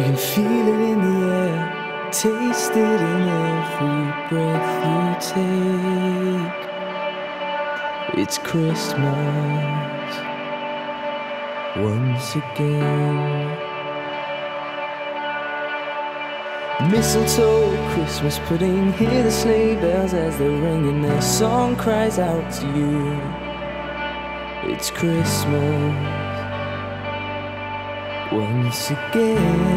You can feel it in the air, taste it in every breath you take. It's Christmas once again. Mistletoe, Christmas pudding, hear the sleigh bells as they're ringing. Their song cries out to you. It's Christmas once again.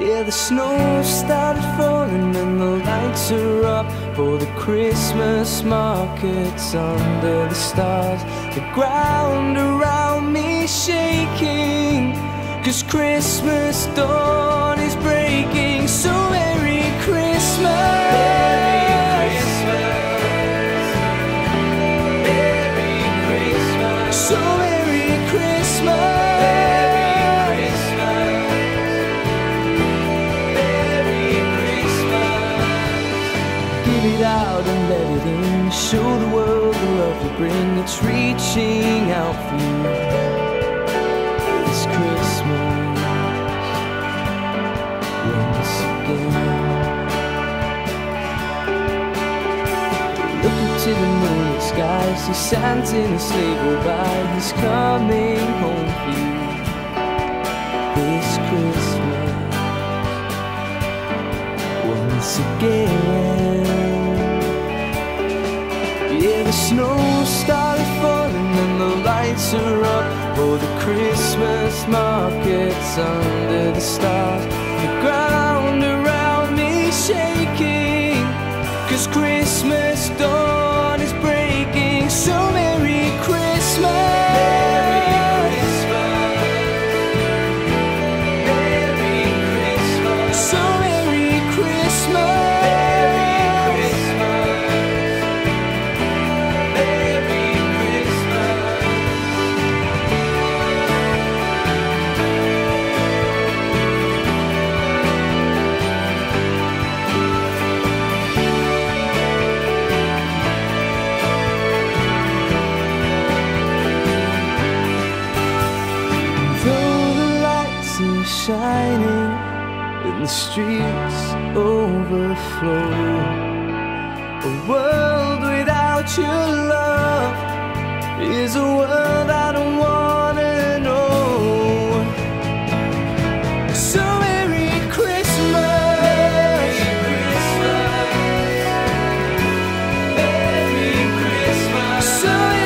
Yeah, the snow started falling and the lights are up for the Christmas markets under the stars. The ground around me shaking, cause Christmas dawn is breaking. Out and let it in. Show the world the love you bring. It's reaching out for you. It's Christmas once again. Look up to the moonlit sky, see Santa in a sleigh go by. He's coming home for the Christmas markets under the stars. The ground around me shaking, cause the streets overflow. A world without your love is a world I don't wanna know. So Merry Christmas. Merry Christmas. Merry Christmas. So